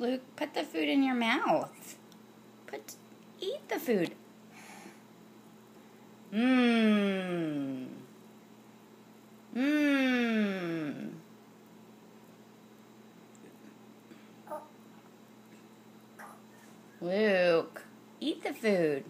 Luke, put the food in your mouth. Put, eat the food. Mmm. Mmm. Luke, eat the food.